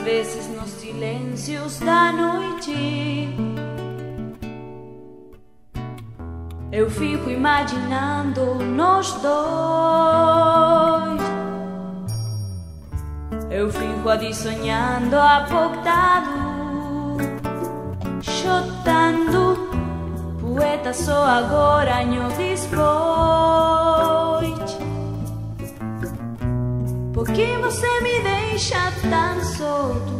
vezes nos silêncios da noite eu fico imaginando nós dois. Eu fico adicionando apoctado, chotando, poeta só agora no depois. Por que você me deixa tão solto?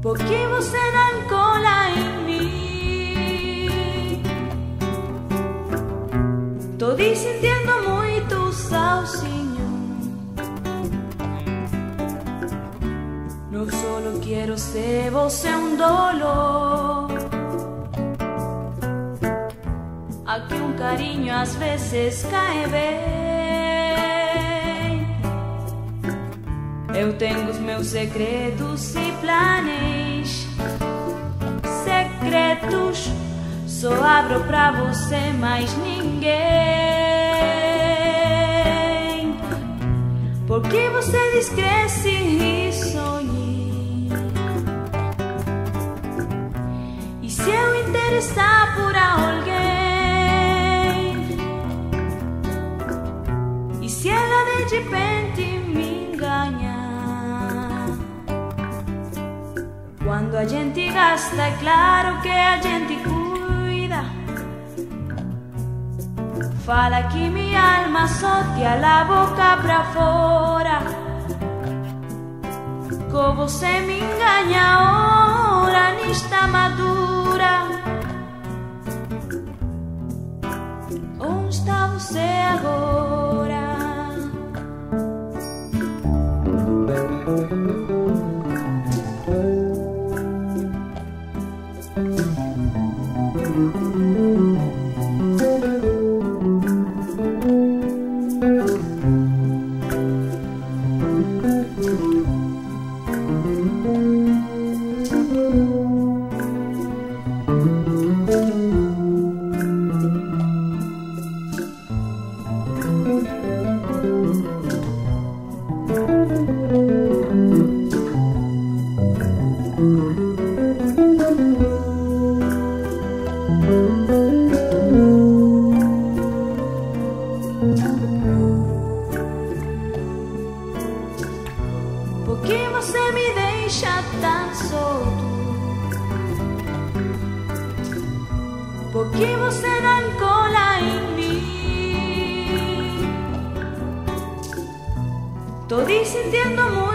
Por que você não cola em mim? Tô te sentindo muito sozinho. Não solo quero ser você um dolor. Carinho às vezes cai bem. Eu tenho os meus segredos e planos. Secretos, só abro pra você, mais ninguém. Porque você descresce e sonhe. E se eu interessar por alguém? Se ela de repente me engaña? Quando a gente gasta, claro que a gente cuida. Fala que minha alma só te a boca pra fora. Com você me engaña, ora nesta madura. Onde está você agora? Por que você me deixa tão solto? Por que você não cola em mim? Tô sentindo muito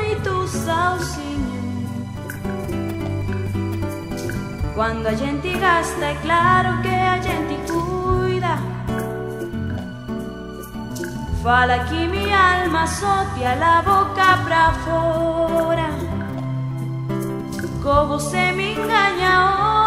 Quando a gente gasta, é claro que a gente cuida. Fala que minha alma só te a boca pra fora. Com você me engaña, madura.